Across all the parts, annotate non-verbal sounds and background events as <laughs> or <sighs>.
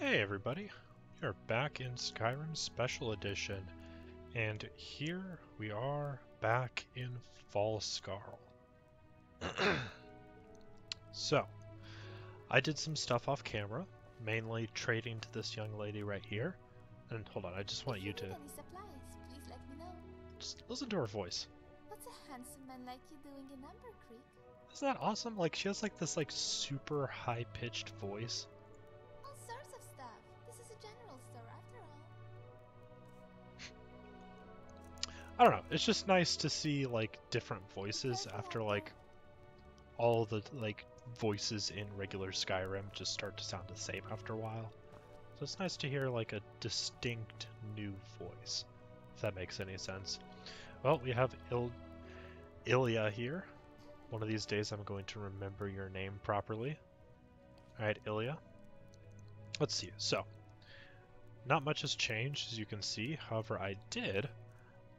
Hey everybody, we are back in Skyrim Special Edition, and here we are back in Falskaar. <clears throat> so, I did some stuff off camera, mainly trading to this young lady right here. And hold on, I just want you to any supplies, please let me know. just listen to her voice. What's a handsome man like you doing in Amber Creek? Isn't that awesome? Like she has like this like super high pitched voice. I don't know. It's just nice to see like different voices after like all the like voices in regular Skyrim just start to sound the same after a while. So it's nice to hear like a distinct new voice, if that makes any sense. Well, we have Il- Ilya here. One of these days I'm going to remember your name properly. Alright, Ilya. Let's see. So, not much has changed as you can see. However, I did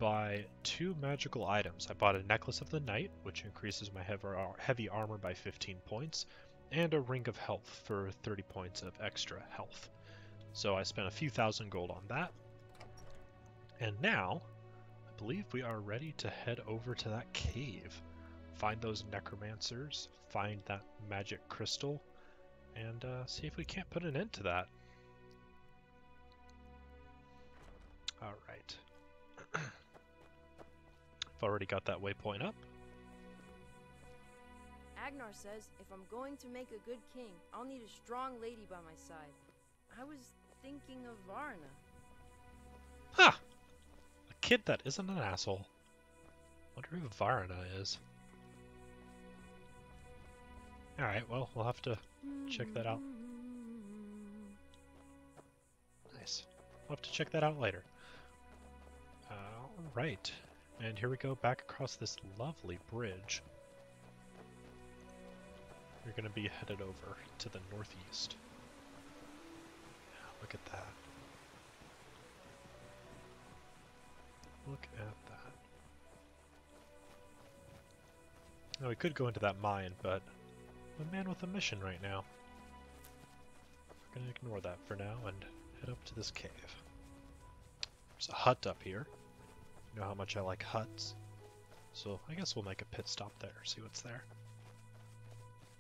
buy two magical items. I bought a Necklace of the Night, which increases my heavy, heavy armor by 15 points, and a Ring of Health for 30 points of extra health. So I spent a few thousand gold on that. And now, I believe we are ready to head over to that cave. Find those necromancers, find that magic crystal, and uh, see if we can't put an end to that. Alright. <clears throat> I've already got that waypoint up. Agnar says if I'm going to make a good king, I'll need a strong lady by my side. I was thinking of Varna. Ha! A kid that isn't an asshole. Wonder who Varna is. Alright, well, we'll have to check that out. Nice. We'll have to check that out later. Alright. And here we go back across this lovely bridge. We're going to be headed over to the northeast. Look at that. Look at that. Now we could go into that mine, but I'm a man with a mission right now. We're gonna ignore that for now and head up to this cave. There's a hut up here. You know how much I like huts. So I guess we'll make a pit stop there, see what's there.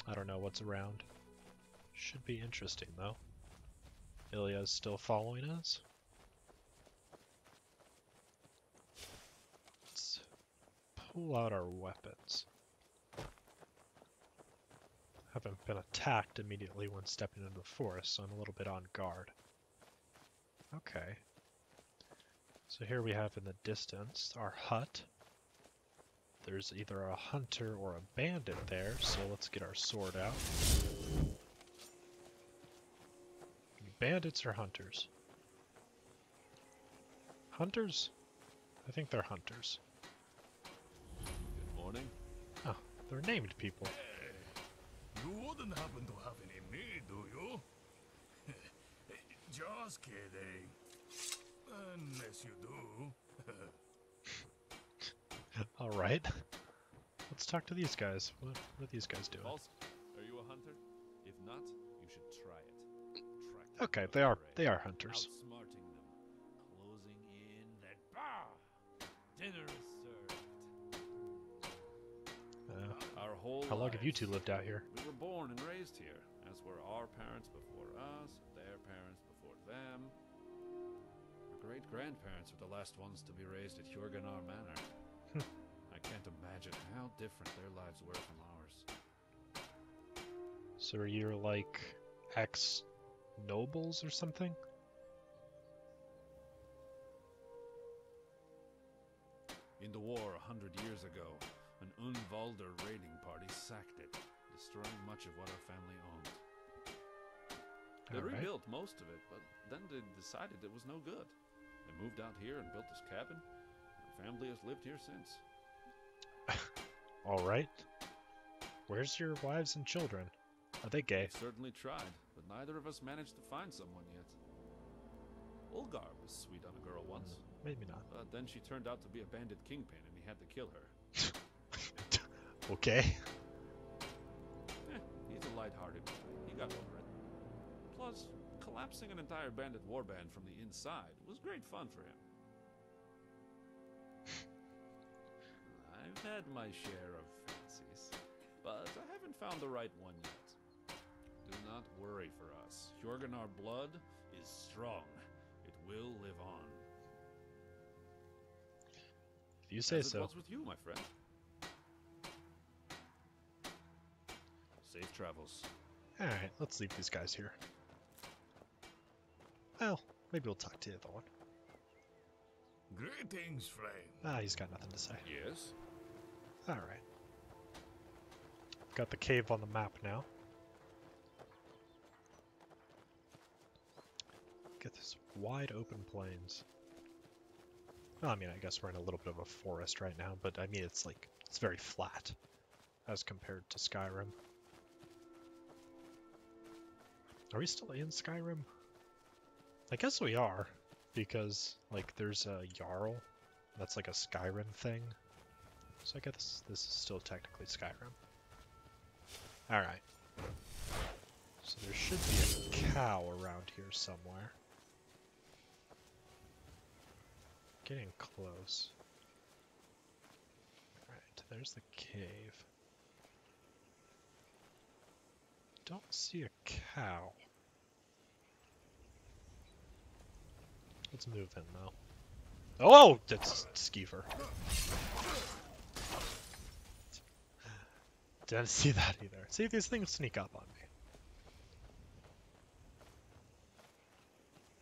I don't know what's around. Should be interesting though. Ilya's still following us. Let's pull out our weapons. Haven't been attacked immediately when stepping into the forest, so I'm a little bit on guard. Okay. So here we have in the distance our hut. There's either a hunter or a bandit there, so let's get our sword out. Bandits or hunters? Hunters? I think they're hunters. Good morning. Oh, they're named people. You wouldn't happen to have any meat, do you? <laughs> Just kidding. Unless you do. <laughs> Alright. Let's talk to these guys. What, what are these guys doing? False. Are you a hunter? If not, you should try it. Track Okay, they are they are hunters. Outsmarting them, closing in, then bah! Dinner is served. Uh, Our whole how long have you two lived out here? We were born and raised here, as were our parents before us, their parents before them. Our great grandparents were the last ones to be raised at Hjorganar Manor. Hmm. I can't imagine how different their lives were from ours. So you're like ex nobles or something? In the war a hundred years ago, an Unvalder raiding party sacked it, destroying much of what our family owned. They Alright. rebuilt most of it, but then they decided it was no good. They moved out here and built this cabin. Our family has lived here since. <laughs> Alright. Where's your wives and children? Are they gay? We certainly tried, but neither of us managed to find someone yet. Ulgar was sweet on a girl once, Maybe not. but then she turned out to be a bandit kingpin and he had to kill her. <laughs> Okay. Eh, he's a light-hearted. He got over it. Plus, collapsing an entire bandit warband from the inside was great fun for him. <laughs> I've had my share of fancies, but I haven't found the right one yet. Do not worry for us. Jorgenar blood is strong. It will live on. If you say As it so. was with you, my friend. Safe travels. Alright, let's leave these guys here. Well, maybe we'll talk to the other one. Greetings, friend. Ah, he's got nothing to say. Yes? Alright. Got the cave on the map now. Get this wide open plains. Well, I mean, I guess we're in a little bit of a forest right now, but I mean, it's like, it's very flat as compared to Skyrim. Are we still in Skyrim? I guess we are, because, like, there's a Jarl. That's like a Skyrim thing. So I guess this is still technically Skyrim. Alright. So there should be a cow around here somewhere. Getting close. Alright, there's the cave. Don't see a cow. Let's move him, though. Oh, oh that's Skeever. Didn't see that either. See, these things sneak up on me.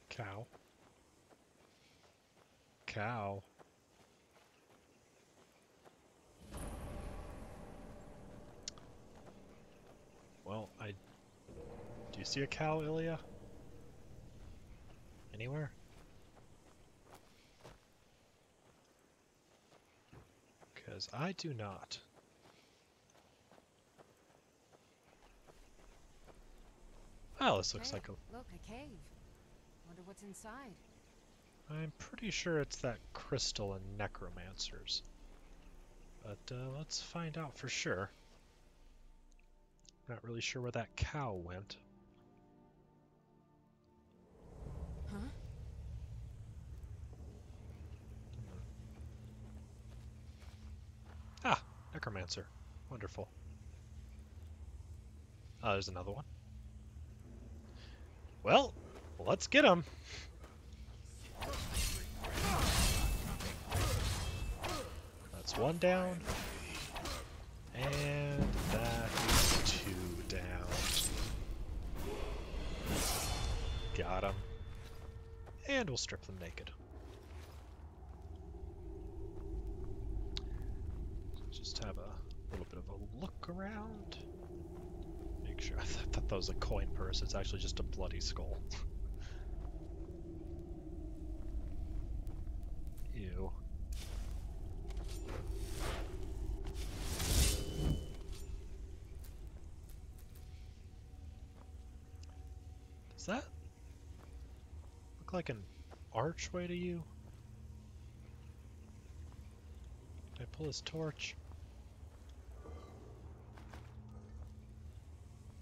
Cow. Cow. Well, I... Do you see a cow, Ilya? Anywhere? I do not. Oh, this looks Hey, like a... Look, a cave. Wonder what's inside. I'm pretty sure it's that crystal and necromancers. But uh, let's find out for sure. Not really sure where that cow went. Necromancer. Wonderful. Oh, there's another one. Well, let's get him. That's one down. And that is two down. Got him. And we'll strip them naked. Have a little bit of a look around. Make sure. <laughs> I thought that was a coin purse. It's actually just a bloody skull. <laughs> Ew. Does that look like an archway to you? I pull his torch?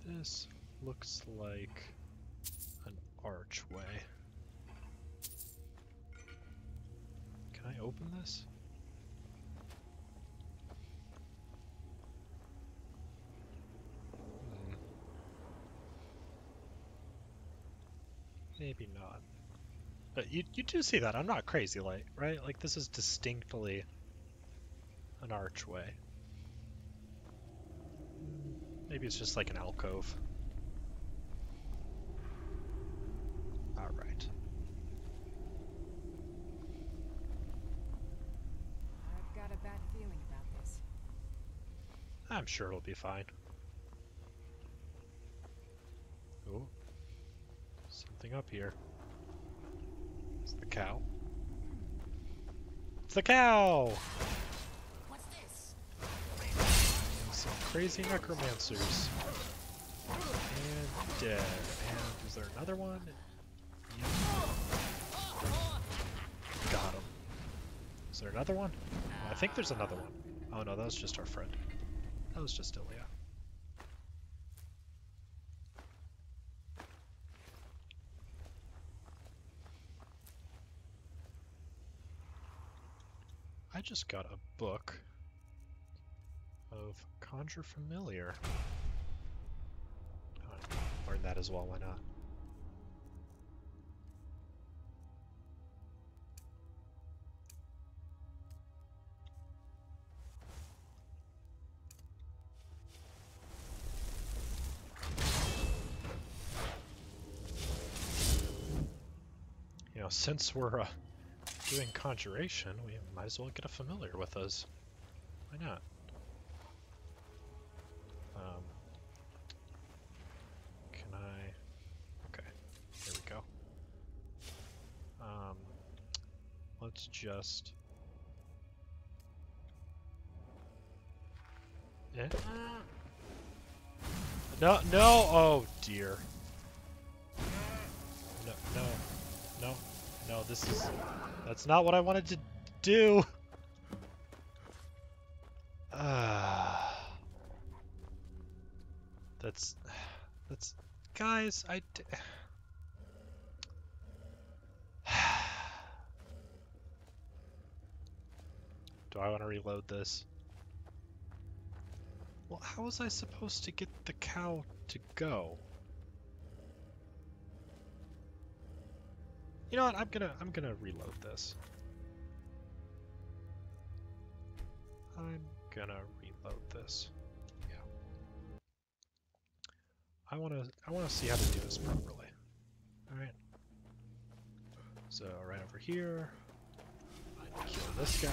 This looks like an archway. Can I open this? Hmm. Maybe not. But you, you do see that. I'm not crazy, like, right? Like, this is distinctly an archway. Maybe it's just like an alcove. Alright. I've got a bad feeling about this. I'm sure it'll be fine. Oh. Something up here. It's the cow. It's the cow! crazy necromancers. And dead. And is there another one? Got him. Is there another one? I think there's another one. Oh no, that was just our friend. That was just Ilya. I just got a book of Conjure Familiar. Learn that as well, why not? You know, since we're uh, doing conjuration, we might as well get a familiar with us. Why not? Um, can I? Okay, here we go. Um, Eh? No, no! Oh dear. No, no, no, no. This is. That's not what I wanted to do. <sighs> That's. That's. Guys, I. Do I want to reload this? Well, how was I supposed to get the cow to go? You know what? I'm gonna I'm gonna reload this. I'm gonna reload this. Yeah. I wanna I wanna see how to do this properly. Alright. So right over here. Kill this guy.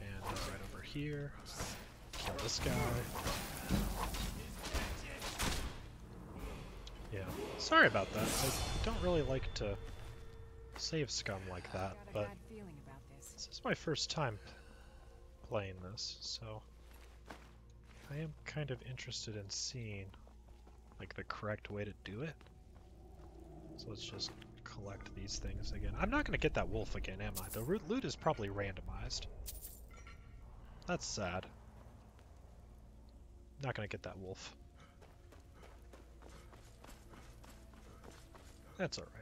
And uh, right over here. Kill this guy. Yeah. Sorry about that. I don't really like to save scum like that, but bad feeling about this. this is my first time playing this, so I am kind of interested in seeing like the correct way to do it. So let's just collect these things again. I'm not going to get that wolf again, am I? The loot is probably randomized. That's sad. Not going to get that wolf. That's alright.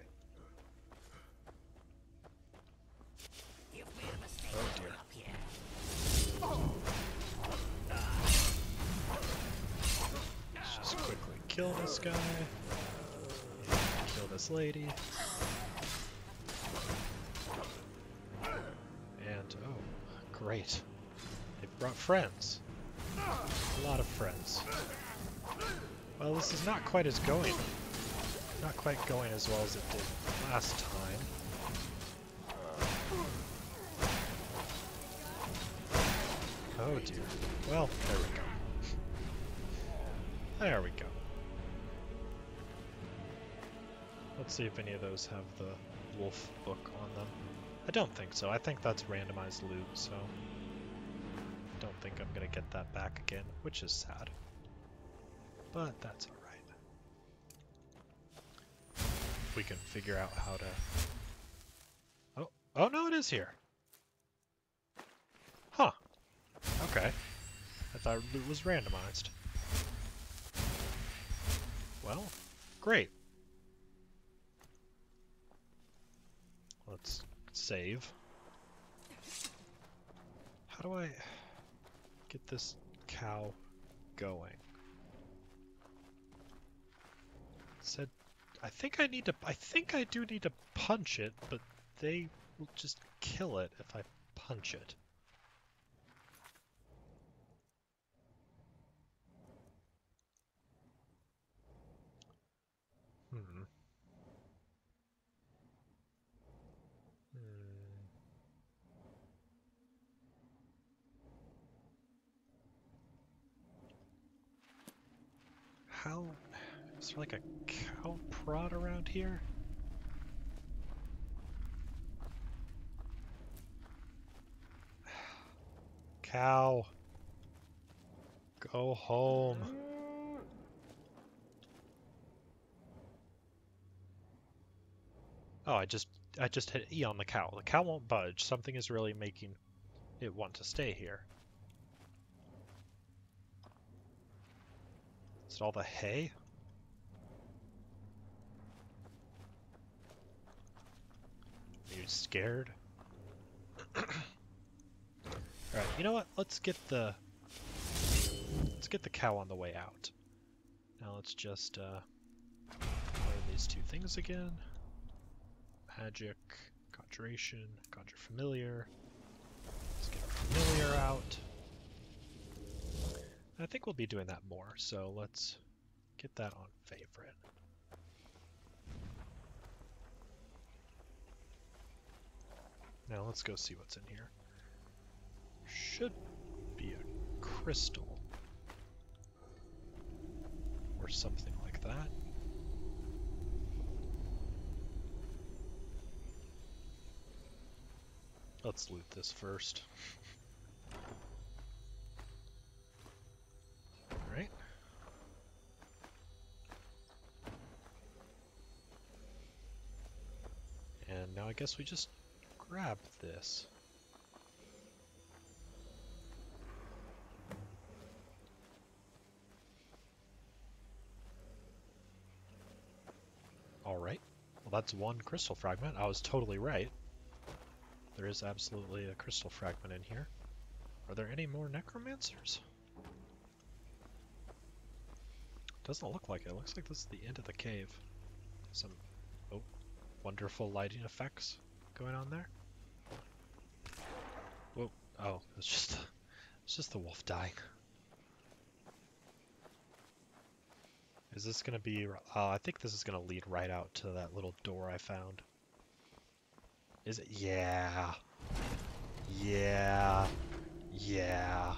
Oh dear. Let's just quickly kill this guy. Kill this lady. Great. They've brought friends. A lot of friends. Well, this is not quite as going. Not quite going as well as it did last time. Oh dear. Well, there we go. There we go. Let's see if any of those have the wolf book on them. I don't think so. I think that's randomized loot, so I don't think I'm gonna get that back again, which is sad. But that's alright. We can figure out how to... Oh, oh no, it is here. Huh. Okay. I thought loot was randomized. Well, great. Let's save. How do I get this cow going? It said I think I need to I think I do need to punch it, but they will just kill it if I punch it. Hmm. Hmm. How is there like a cow prod around here? <sighs> Cow. Go home. Oh, I just I just hit E on the cow. The cow won't budge. Something is really making it want to stay here. All the hay? Are you scared? <clears throat> Alright, you know what? Let's get the... Let's get the cow on the way out. Now let's just, uh... Learn these two things again. Magic, conjuration, conjure familiar. Let's get familiar out. I think we'll be doing that more, so let's get that on favorite. Now let's go see what's in here. Should be a crystal. Or something like that. Let's loot this first. <laughs> Alright. And now I guess we just grab this. Alright. Well, that's one crystal fragment. I was totally right. There is absolutely a crystal fragment in here. Are there any more necromancers? Doesn't look like it. Looks like this is the end of the cave. Some wonderful lighting effects going on there. Whoa! Oh, it's just it's just the wolf dying. Is this gonna be? Uh, I think this is gonna lead right out to that little door I found. Is it? Yeah. Yeah. Yeah.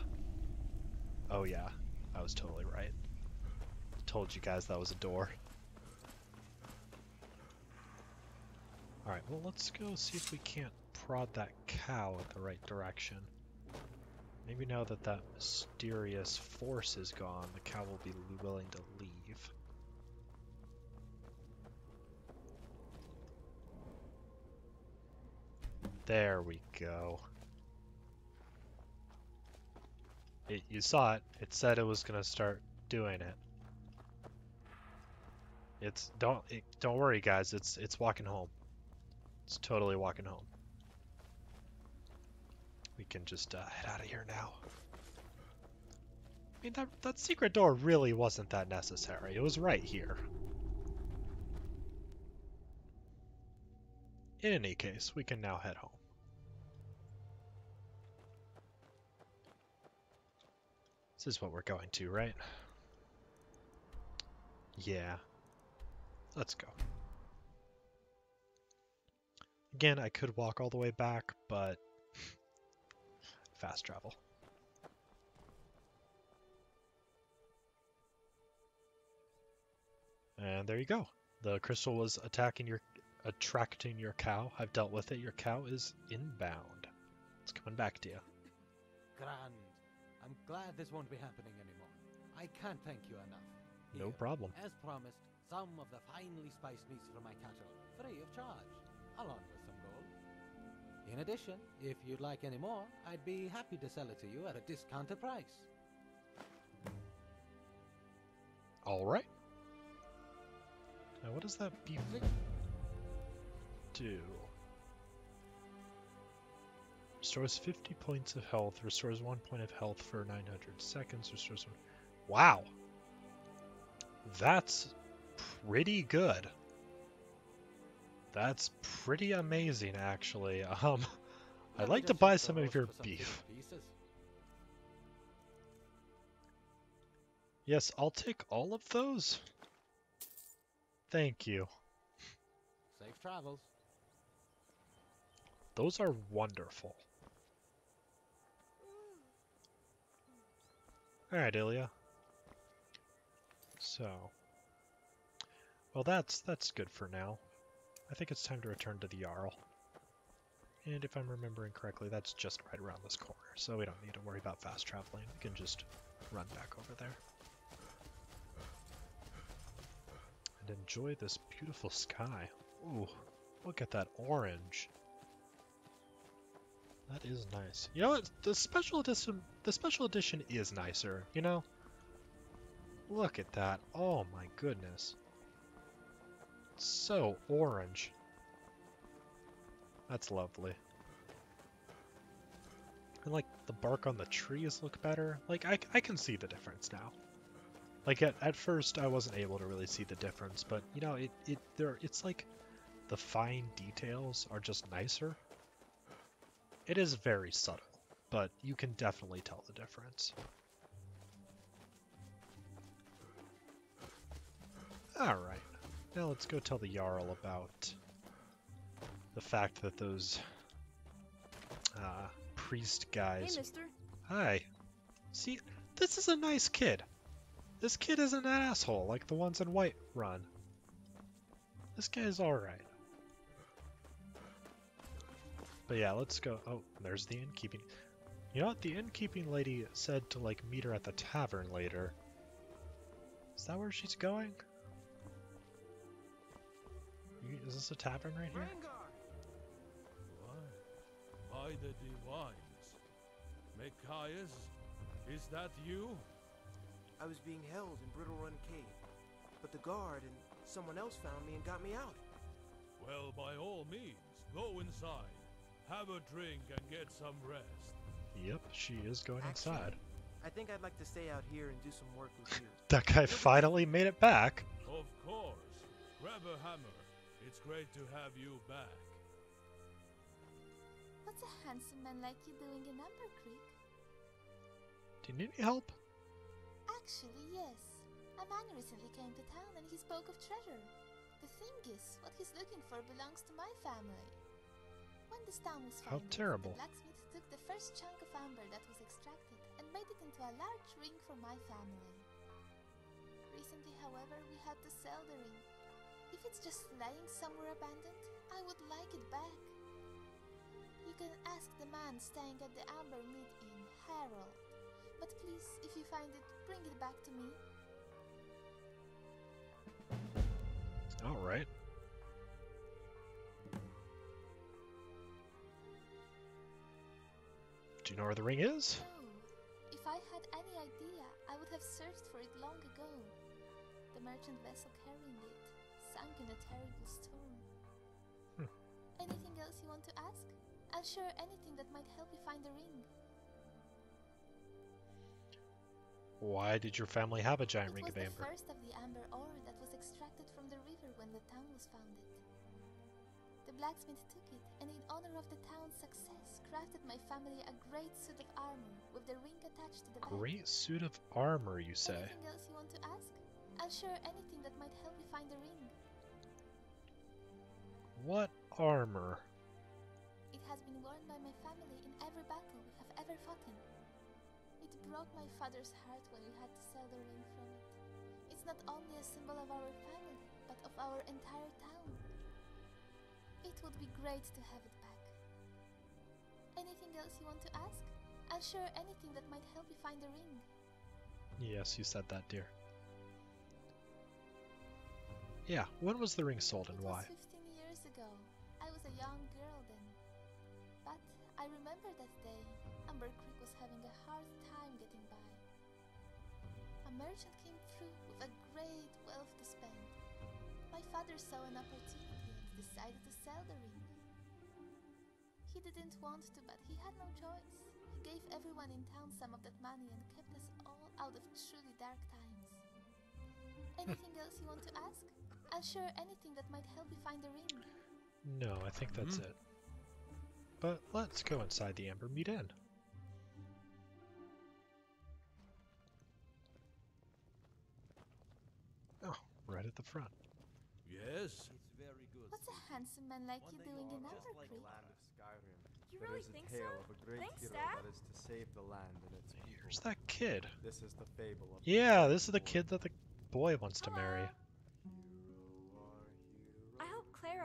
Oh yeah, I was totally right. Told you guys that was a door. Alright, well let's go see if we can't prod that cow in the right direction. Maybe now that that mysterious force is gone, the cow will be willing to leave. There we go. It, you saw it. It said it was gonna start doing it. It's don't it, don't worry, guys. It's it's walking home. It's totally walking home. We can just uh, head out of here now. I mean, that, that secret door really wasn't that necessary. It was right here. In any case, we can now head home. This is what we're going to, right? Yeah. Let's go. Again, I could walk all the way back, but fast travel. And there you go. The crystal was attacking your, attracting your cow. I've dealt with it. Your cow is inbound. It's coming back to you. Grand. I'm glad this won't be happening anymore. I can't thank you enough. No problem. As promised, some of the finely spiced meats from my cattle, free of charge, along with. In addition, if you'd like any more, I'd be happy to sell it to you at a discounted price. All right. Now, what does that beef do? Restores 50 points of health. Restores 1 point of health for 900 seconds. Restores one. Wow. That's pretty good. That's pretty amazing, actually. <laughs> Um, I'd like to buy some of your beef. Yes, I'll take all of those. Thank you. Safe travels. Those are wonderful. Alright, Ilya. So, well, that's that's good for now. I think it's time to return to the Jarl. And if I'm remembering correctly, that's just right around this corner, so we don't need to worry about fast traveling. We can just run back over there. And enjoy this beautiful sky. Ooh, look at that orange. That is nice. You know what? The special edition, the special edition is nicer. You know. Look at that. Oh my goodness. So orange. That's lovely. And like the bark on the trees look better. Like I, I can see the difference now. Like at, at first I wasn't able to really see the difference, but you know, it, it there it's like the fine details are just nicer. It is very subtle, but you can definitely tell the difference. Alright, now let's go tell the Jarl about the fact that those uh, priest Hey, guys. mister. Hi. See, this is a nice kid. This kid isn't an asshole like the ones in White Run. This guy's alright. But yeah, let's go. Oh, there's the innkeeping. You know what? The innkeeping lady said to like meet her at the tavern later. Is that where she's going? You- Is this a tavern right here? Why? By the divines. Micaias, is that you? I was being held in Brittle Run Cave, but the guard and someone else found me and got me out. Well, by all means, go inside. Have a drink and get some rest. Yep, she is going Actually, inside. I think I'd like to stay out here and do some work with you. That guy finally made it back. Of course. Grab a hammer. It's great to have you back. What's a handsome man like you doing in Amber Creek? Do you need any help? Actually, yes. A man recently came to town and he spoke of treasure. The thing is, what he's looking for belongs to my family. When this town was How founded, terrible. the blacksmith took the first chunk of amber that was extracted and made it into a large ring for my family. Recently, however, we had to sell the ring. If it's just lying somewhere abandoned, I would like it back. You can ask the man staying at the Amber Mead Inn, Harold. But please, if you find it, bring it back to me. Alright. Do you know where the ring is? No. If I had any idea, I would have searched for it long ago. The merchant vessel carrying it sank in a terrible storm. Anything else you want to ask? I'll share anything that might help you find the ring. Why did your family have a giant it ring was of the first of the amber ore that was extracted from the river when the town was founded. The blacksmith took it, and in honor of the town's success, crafted my family a great suit of armor with the ring attached to the back. Great suit of armor, you say? Anything else you want to ask? I'll share anything that might help you find the ring. What armor? It has been worn by my family in every battle we have ever fought in. It broke my father's heart when we had to sell the ring from it. It's not only a symbol of our family, but of our entire town. It would be great to have it back. Anything else you want to ask? I'll share anything that might help you find the ring. Yes, you said that, dear. Yeah, when was the ring sold and why? Was 15 years ago. I was a young girl then. But I remember that day. Amber Creek was having a hard time getting by. A merchant came through with a great wealth to spend. My father saw an opportunity and decided to sell the ring. He didn't want to, but he had no choice. He gave everyone in town some of that money and kept us all out of truly dark times. <laughs> Anything else you want to ask? I'll share anything that might help you find the ring. No, I think that's hmm. it. But let's go inside the Amber Mead Inn. Oh, right at the front. Yes? It's very good. What's a handsome man like you doing in Amber Creek? You really is a think tale so? of a great Thanks, hero Dad. that is to save the land and its. Here's that kid. This is the fable of Yeah, this is the kid that the boy wants to marry.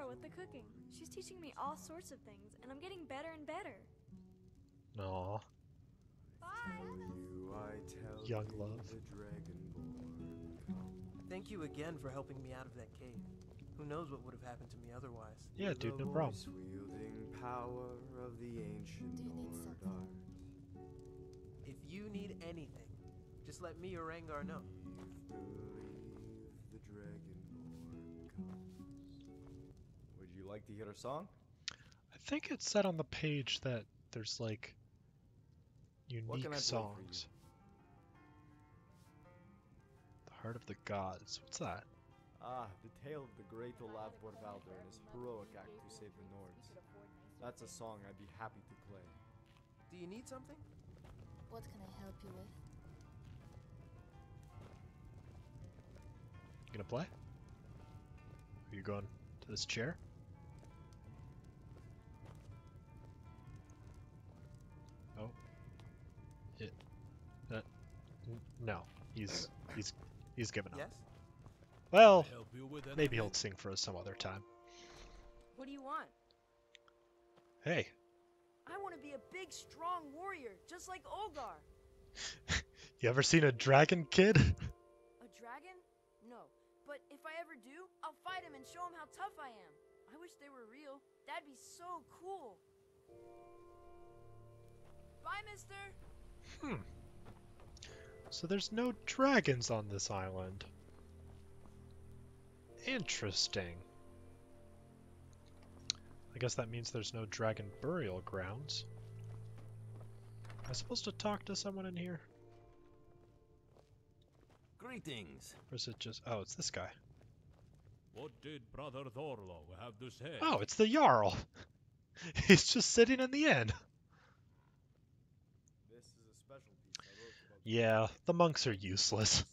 With the cooking. She's teaching me all sorts of things, and I'm getting better and better. Aw, You, I tell Young you love. The dragonborn come. Thank you again for helping me out of that cave. Who knows what would have happened to me otherwise? yeah, dude, no problem. voice-wielding power of the ancient Do you need Nord. If you need anything, just let me or Rengar know. You like to hear a song? I think it said on the page that there's like unique can I play for you? songs. The Heart of the Gods. What's that? Ah, the tale of the great Olaf Borvalder and his heroic act to save the Nords. That's a song I'd be happy to play. Do you need something? What can I help you with? You gonna play? Are you going to this chair? No. He's he's he's given up. Yes? Well, Help you with maybe he'll sing for us some other time. What do you want? Hey, I want to be a big, strong warrior, just like Olgar. <laughs> you ever seen a dragon kid? <laughs> A dragon? No. But if I ever do, I'll fight him and show him how tough I am. I wish they were real. That'd be so cool. Bye, mister. Hmm. So there's no dragons on this island. Interesting. I guess that means there's no dragon burial grounds. Am I supposed to talk to someone in here? Greetings. Or is it just. Oh, it's this guy. What did Brother Thorlo have to say? Oh, it's the Jarl! <laughs> He's just sitting in the inn. This is a special piece I wrote about Yeah, the monks are useless.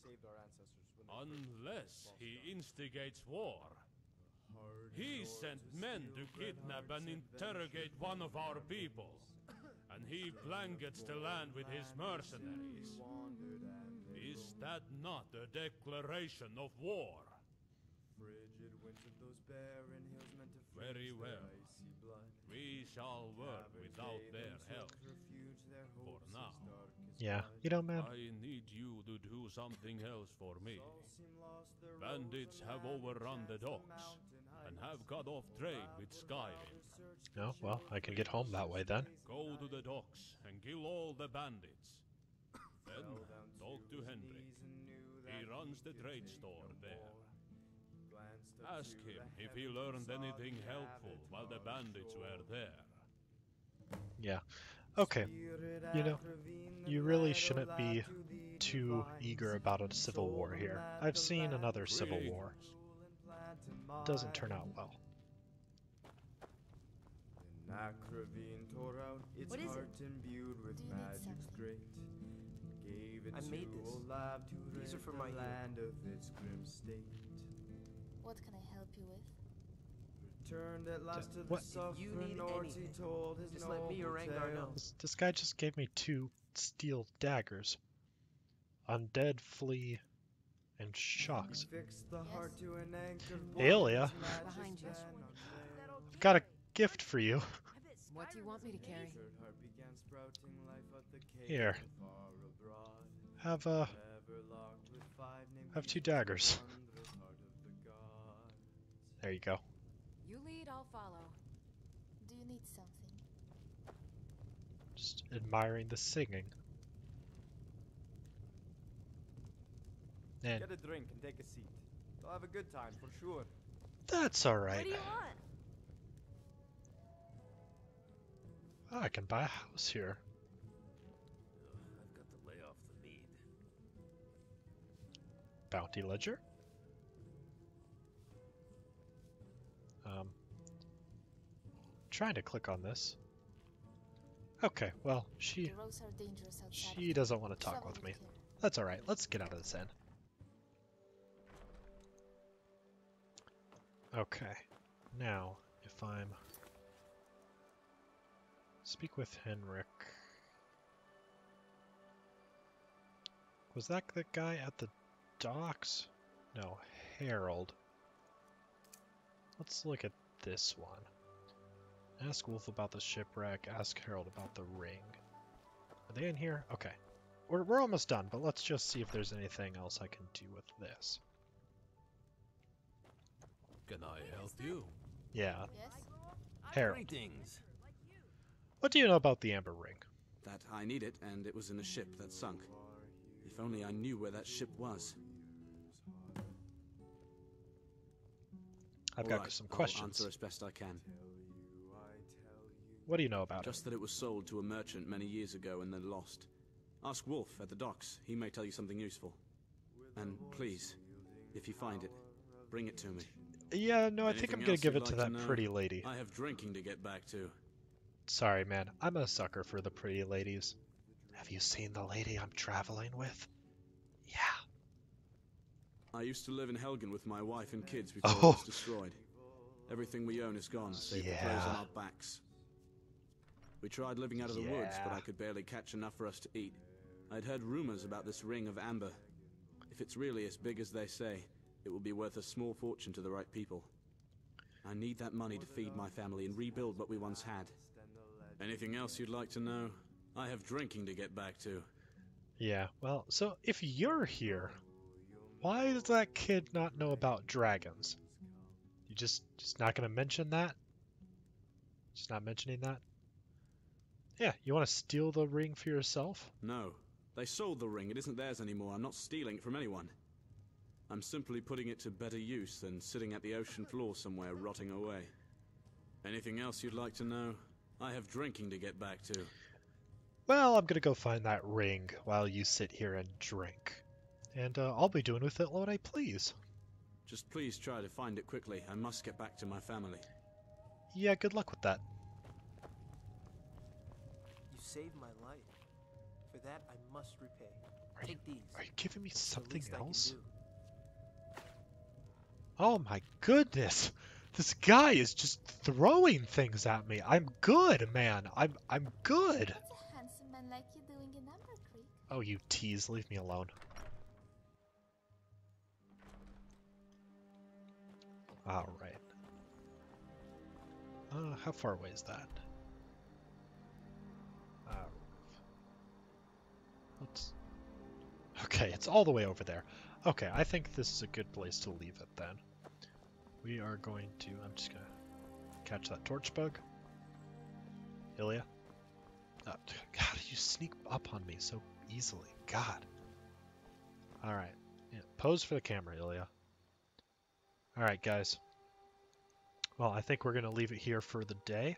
Unless he instigates war. He sent men to kidnap and interrogate one of our people. And he blankets the land with his mercenaries. Is that not a declaration of war? Very well. We shall work without their help. For now. As dark as Yeah, blood. you know, man. I need you to do something else for me. All seem lost, their Bandits have overrun the docks and have cut off trade with Skyrim. No, oh, well, I can get home that way then. Go to the docks and kill all the bandits. Then talk to his Henrik. knees and knew He runs the trade store there. more. Glanced up Ask him if he learned anything helpful while the bandits were there. Yeah. Okay, you know, at ravine that you really shouldn't be too eager about a civil war here. I've seen another civil war. rule and plant in Doesn't turn out well. Then Acravine tore out its What is it? heart imbued with Do you need magic's great. Gave it I to made this. To These are rid for my land of its grim state. What can I help you with? Returned at last to the what- suffering you need Nords, he anything, told his just let me or Rengar know. This, this guy just gave me two steel daggers. Undead flea and shocks. Fixed the heart to an anchor. Aelia. I've got a gift for you. <laughs> What do you want me to carry? amazing. Heart began sprouting life at the cave Here. Have uh Ever locked with five named have two keys to the daggers. wondrous heart of the gods. There you go. You lead, I'll follow. Do you need something? Just admiring the singing. And Get a drink and take a seat. You'll have a good time for sure. that's all right. What alright. do you want? I can buy a house here. I've got to lay off the mead. Bounty ledger. Um, trying to click on this. Okay, well, she The roads are dangerous outside. she doesn't want to talk with me. That's all right. Let's get out of this inn. Okay, now if I'm speak with Henrik. Was that the guy at the docks? No, Harold. Let's look at this one. Ask Wolf about the shipwreck. Ask Harold about the ring. Are they in here? Okay. We're, we're almost done, but let's just see if there's anything else I can do with this. Can I help you? Yeah. Yes? Harold, Greetings. what do you know about the Amber Ring? That I need it, and it was in a ship that sunk. If only I knew where that ship was. I've All got right, some I'll questions. answer as best I can. What do you know about Just that it was sold to a merchant many years ago and then lost. Ask Wolf at the docks. He may tell you something useful. And please, if you find it, bring it to me. Yeah, no, I think I'm gonna give you'd it to like that know? pretty lady. I have drinking to get back to. Sorry, man. I'm a sucker for the pretty ladies. Have you seen the lady I'm traveling with? Yeah. I used to live in Helgen with my wife and kids before Oh. it was destroyed. Everything we own is gone, save the clothes on our backs. We tried living out of the woods, but I could barely catch enough for us to eat. I'd heard rumors about this ring of amber. If it's really as big as they say, it will be worth a small fortune to the right people. I need that money to feed my family and rebuild what we once had. Anything else you'd like to know? I have drinking to get back to. Yeah, well, so if you're here, why does that kid not know about dragons? You just just not gonna mention that? Just not mentioning that? Yeah, you want to steal the ring for yourself? No. They sold the ring. It isn't theirs anymore. I'm not stealing it from anyone. I'm simply putting it to better use than sitting at the ocean floor somewhere rotting away. Anything else you'd like to know? I have drinking to get back to. Well, I'm gonna go find that ring while you sit here and drink. And uh, I'll be doing with it what I please. Just please try to find it quickly. I must get back to my family. Yeah, good luck with that. You saved my life. For that, I must repay. Are Take these. Are you giving me something least I can else? Oh my goodness. This guy is just throwing things at me. I'm good, man. I'm I'm good. What's a handsome man like you doing in Amber Creek? Oh, you tease. Leave me alone. All right. Uh, how far away is that? Let's. Okay, it's all the way over there. Okay, I think this is a good place to leave it then. We are going to. I'm just gonna catch that torch bug. Illia. Uh, <laughs> God, you sneak up on me so easily. God. All right. Yeah, pose for the camera, Illia. All right, guys. Well, I think we're going to leave it here for the day.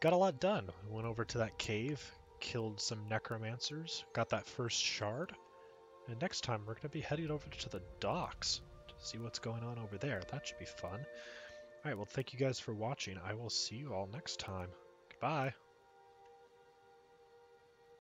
Got a lot done. We went over to that cave, killed some necromancers, got that first shard. And next time we're going to be heading over to the docks to see what's going on over there. That should be fun. All right, well, thank you guys for watching. I will see you all next time. Goodbye.